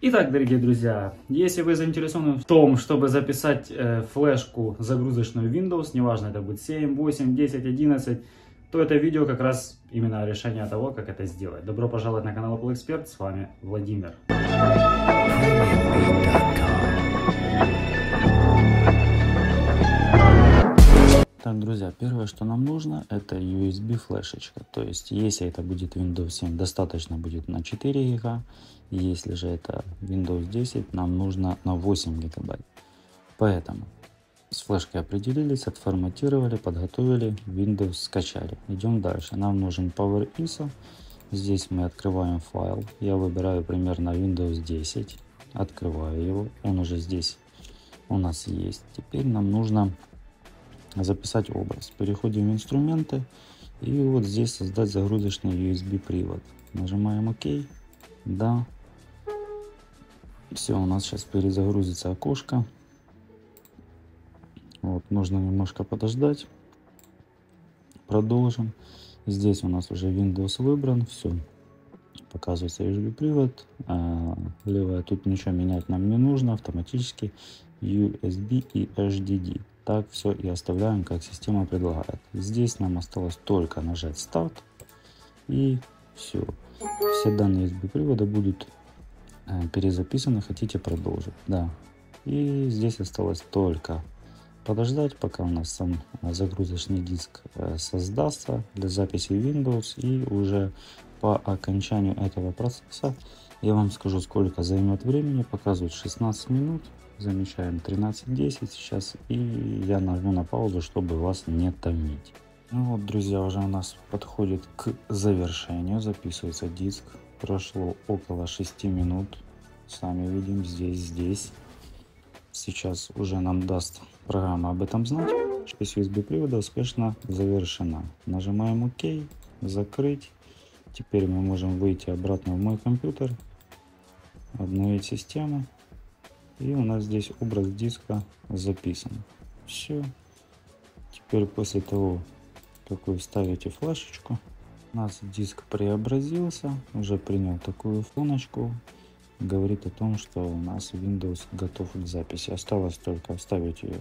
Итак, дорогие друзья, если вы заинтересованы в том, чтобы записать э, флешку загрузочную Windows, неважно это будет 7, 8, 10, 11, то это видео как раз именно решение того, как это сделать. Добро пожаловать на канал Apple Expert, с вами Владимир. Так, друзья, первое, что нам нужно, это USB флешечка. То есть, если это будет Windows 7, достаточно будет на 4 гига. Если же это Windows 10, нам нужно на 8 гигабайт. Поэтому с флешкой определились, отформатировали, подготовили, Windows скачали. Идем дальше. Нам нужен Power ISO. Здесь мы открываем файл. Я выбираю примерно Windows 10. Открываю его. Он уже здесь у нас есть. Теперь нам нужно записать образ. Переходим в инструменты и вот здесь создать загрузочный USB привод. Нажимаем ОК. Да. Все, у нас сейчас перезагрузится окошко. Вот, нужно немножко подождать. Продолжим. Здесь у нас уже Windows выбран. Все. Показывается USB привод. А, левая тут ничего менять нам не нужно. Автоматически USB и HDD так все и оставляем, как система предлагает. Здесь нам осталось только нажать старт и все. Все данные USB привода будут э, перезаписаны, хотите продолжить. Да. И здесь осталось только подождать, пока у нас сам загрузочный диск э, создастся для записи Windows и уже по окончанию этого процесса я вам скажу сколько займет времени, показывает 16 минут замечаем 13.10 сейчас и я нажму на паузу чтобы вас не томить. Ну вот друзья уже у нас подходит к завершению. Записывается диск. Прошло около 6 минут. Сами видим здесь здесь. Сейчас уже нам даст программа об этом знать. Что USB привода успешно завершена. Нажимаем ОК закрыть. Теперь мы можем выйти обратно в мой компьютер. Обновить систему и у нас здесь образ диска записан. Все. Теперь после того, как вы вставите флешечку, у нас диск преобразился, уже принял такую флоночку. Говорит о том, что у нас Windows готов к записи. Осталось только вставить ее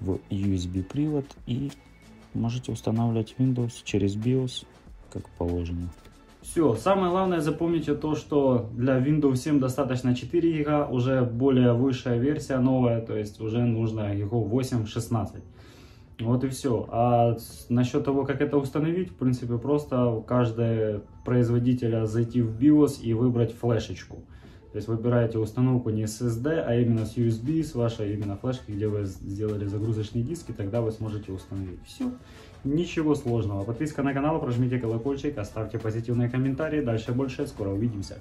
в USB привод и можете устанавливать Windows через BIOS, как положено. Все, самое главное запомните то, что для Windows 7 достаточно 4 гига, уже более высшая версия новая, то есть уже нужно его 8, 16. Вот и все. А насчет того, как это установить, в принципе, просто у каждого производителя зайти в BIOS и выбрать флешечку. То есть выбираете установку не с SSD, а именно с USB, с вашей именно флешки, где вы сделали загрузочный диск, и тогда вы сможете установить. Все. Ничего сложного. Подписка на канал, прожмите колокольчик, оставьте позитивные комментарии. Дальше больше. Скоро увидимся.